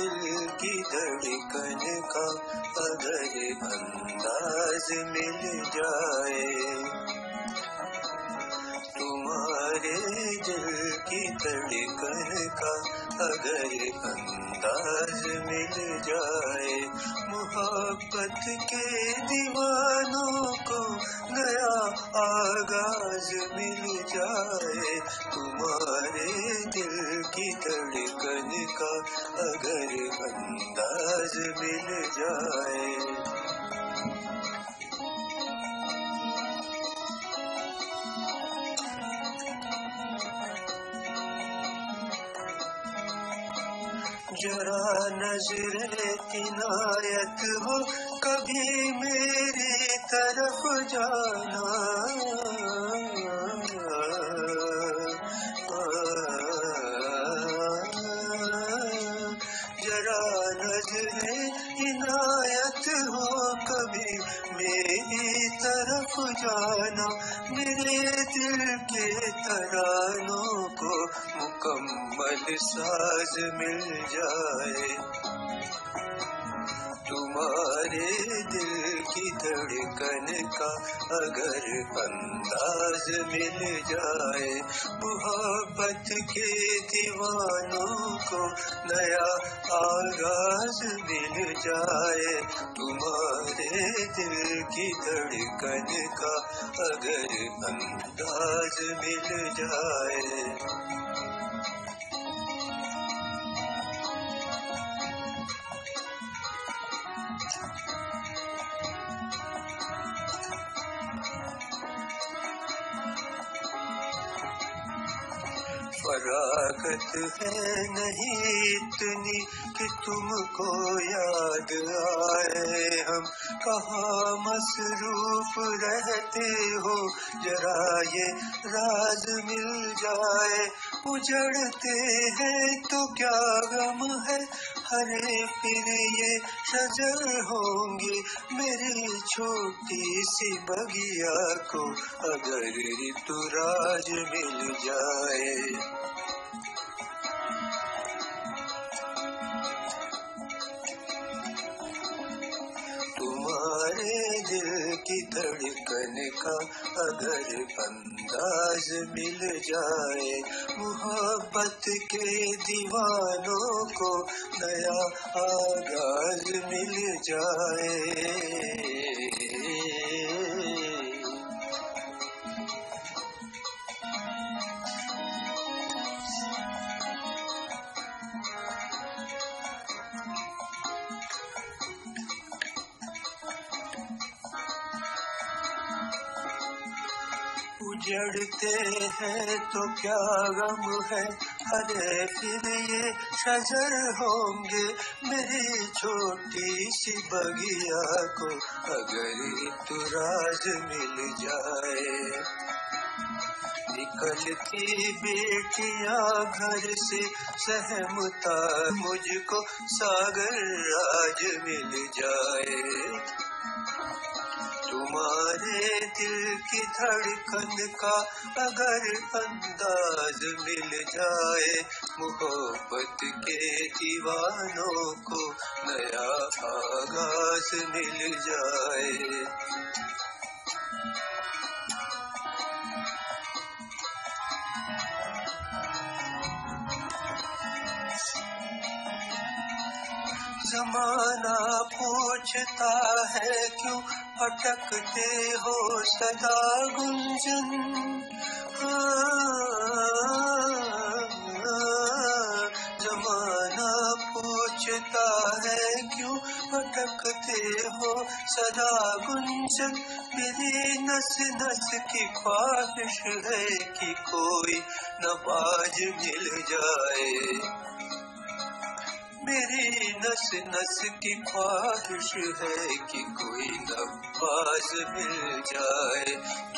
دل کی دھڑکن کا اگر انداز مل جائے۔ تمہارے دل کی دھڑکن کا اگر انداز مل جائے۔ محبت کے دیوانوں کو نیا مل جائے۔ ذرا نظر عنایت ہو کبھی میری طرف جانا۔ نظر عنایت ہو کبھی میری طرف جانا، میرے دل کے ترانوں کو مکمل ساز مل جائے۔ تمہارے دل کی دھڑکن کا اگر انداز مل جائے، محبت کے دیوانوں کو نیا آغاز مل جائے۔ تمہارے دل کی دھڑکن کا اگر انداز مل جائے۔ فراغت ہے نہیں اتنی کہ تم کو یاد آئے ہم۔ کہاں مصروف رہتے ہو؟ ذرا یہ راز مل جائے۔ اجڑتے ہیں تو کیا غم ہے؟ ہرے پھر یہ شجر ہوں گی میری چھوٹی سی بگیا کو اگر تو راج مل جائے۔ تمہارے دل کی دھڑکن کا اگر انداز مل جائے، محبت کے دیوانوں کو نیا آغاز مل جائے۔ اجڑتے ہیں تو کیا غم ہے؟ ارے پھر یہ شجر ہوں گے۔ میری چھوٹی سی بگیا کو اگر تو راز مل جائے۔ نکلتی بیٹیاں گھر سے سہمتا مجھ کو ساگر راج مل جائے۔ تمہارے دل کی دھڑکن کا اگر انداز مل جائے، محبت کے دیوانوں کو نیا آغاز مل جائے۔ زمانہ پوچھتا ہے کیوں اٹکتے ہو سدا گنجن۔ زمانہ پوچھتا ہے کیوں اٹکتے ہو سدا گنجن؟ میری نس نس کی خواہش ہے کہ کوئی نواز مل جائے۔ میری نس نس کی خواہش ہے کہ کوئی نواز مل جائے۔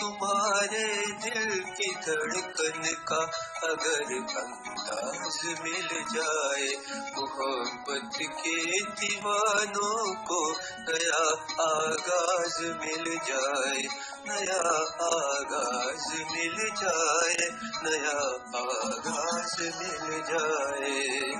تمہارے دل کی دھڑکن کا اگر انداز مل جائے، محبت کے دیوانوں کو نیا آغاز مل جائے۔ نیا آغاز مل جائے، نیا آغاز مل جائے۔